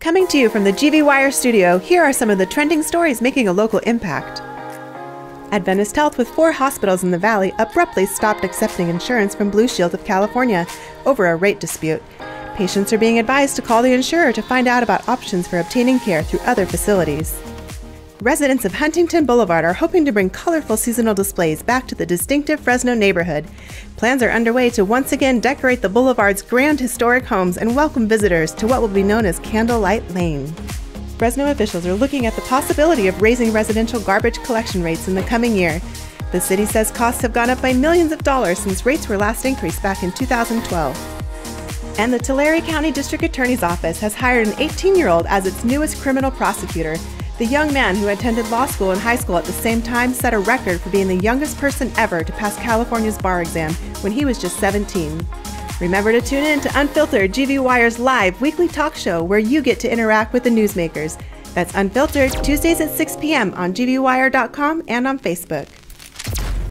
Coming to you from the GV Wire studio, here are some of the trending stories making a local impact. Adventist Health, with four hospitals in the valley, abruptly stopped accepting insurance from Blue Shield of California over a rate dispute. Patients are being advised to call the insurer to find out about options for obtaining care through other facilities. Residents of Huntington Boulevard are hoping to bring colorful seasonal displays back to the distinctive Fresno neighborhood. Plans are underway to once again decorate the boulevard's grand historic homes and welcome visitors to what will be known as Candlelight Lane. Fresno officials are looking at the possibility of raising residential garbage collection rates in the coming year. The city says costs have gone up by millions of dollars since rates were last increased back in 2012. And the Tulare County District Attorney's Office has hired an 18 year old as its newest criminal prosecutor. The young man who attended law school and high school at the same time set a record for being the youngest person ever to pass California's bar exam when he was just 17. Remember to tune in to Unfiltered, GV Wire's live weekly talk show where you get to interact with the newsmakers. That's Unfiltered, Tuesdays at 6 p.m. on GVWire.com and on Facebook.